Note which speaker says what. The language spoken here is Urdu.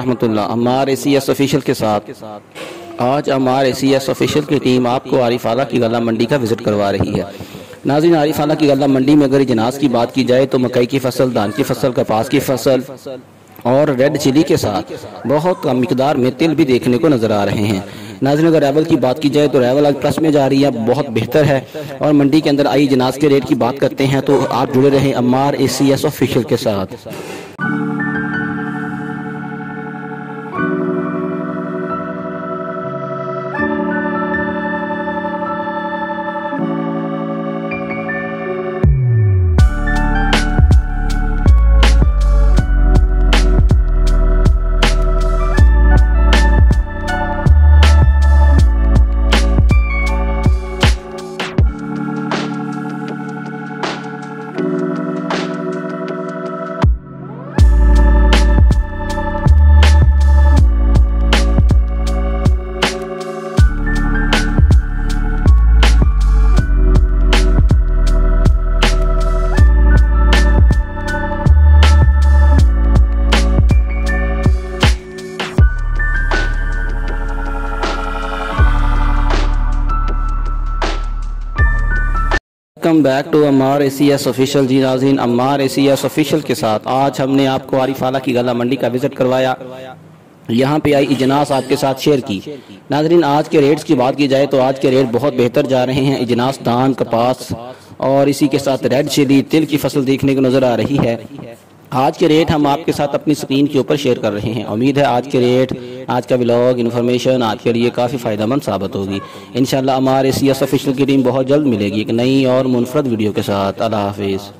Speaker 1: ورحمۃ اللہ Ammar A C S official کے ساتھ۔ آج Ammar A C S official کی ٹیم آپ کو عارف اعلیٰ کی غلہ منڈی کا وزٹ کروا رہی ہے۔ ناظرین، عارف اعلیٰ کی غلہ منڈی میں اگر اجناس کی بات کی جائے تو مکئی کی فصل، دان کی فصل، کپاس کی فصل اور ریڈ چلی کے ساتھ بہت کم مقدار میں تل بھی دیکھنے کو نظر آ رہے ہیں۔ ناظرین، اگر ریول کی بات کی جائے تو ریول آج پلس میں جا رہی ہے بہت بہتر ہے۔ اور منڈی کے اندر آئی جناز کے ریٹ کی بات کرتے ہیں تو آپ جڑے رہیں Ammar A C S official کے ساتھ۔ Welcome back to Ammar A C S official جی ناظرین Ammar A C S official کے ساتھ آج ہم نے آپ کو عارف اعلیٰ کی گلا منڈی کا وزٹ کروایا۔ یہاں پہ آئی اجناس آپ کے ساتھ شیئر کی۔ ناظرین، آج کے ریٹس کی بات کی جائے تو آج کے ریٹ بہت بہتر جا رہے ہیں۔ اجناس دان، کپاس اور اسی کے ساتھ ریڈ چلی تل کی فصل دیکھنے کو نظر آ رہی ہے۔ آج کے ریٹ ہم آپ کے ساتھ اپنی سکرین کے اوپر شیئر کر رہے ہیں۔ امید ہے آج کے ریٹ، آج کا ولاگ، انفارمیشن آپ کے لیے کافی فائدہ مند ثابت ہوگی۔ انشاءاللہ ہمارے سی ایس افیشل کی ٹیم بہت جلد ملے گی ایک نئی اور منفرد ویڈیو کے ساتھ۔ اللہ حافظ۔